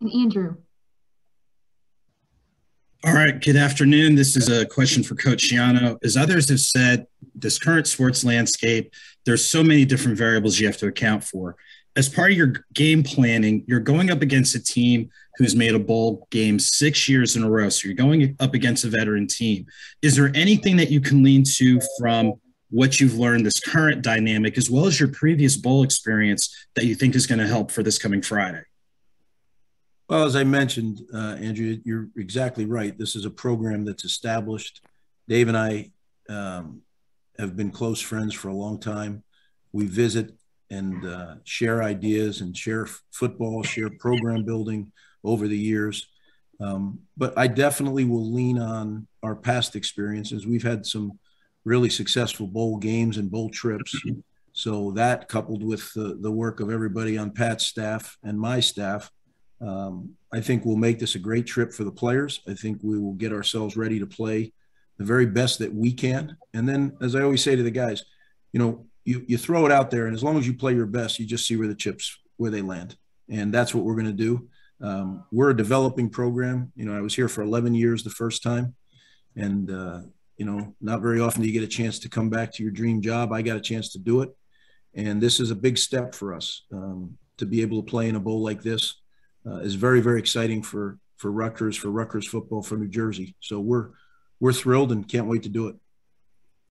And Andrew. All right, good afternoon. This is a question for Coach Schiano. As others have said, this current sports landscape, there's so many different variables you have to account for. As part of your game planning, you're going up against a team who's made a bowl game six years in a row. So you're going up against a veteran team. Is there anything that you can lean to from what you've learned, this current dynamic, as well as your previous bowl experience that you think is going to help for this coming Friday? Well, as I mentioned, uh, Andrew, you're exactly right. This is a program that's established. Dave and I um, have been close friends for a long time. We visit and uh, share ideas and share football, share program building over the years. Um, but I definitely will lean on our past experiences. We've had some really successful bowl games and bowl trips. So that coupled with the, the work of everybody on Pat's staff and my staff, um, I think we'll make this a great trip for the players. I think we will get ourselves ready to play the very best that we can. And then, as I always say to the guys, you know, you, you throw it out there, and as long as you play your best, you just see where the chips where they land, and that's what we're going to do. Um, we're a developing program. You know, I was here for 11 years the first time, and uh, you know, not very often do you get a chance to come back to your dream job. I got a chance to do it, and this is a big step for us um, to be able to play in a bowl like this uh, is very, very exciting for for Rutgers, for Rutgers football, for New Jersey. So we're we're thrilled and can't wait to do it.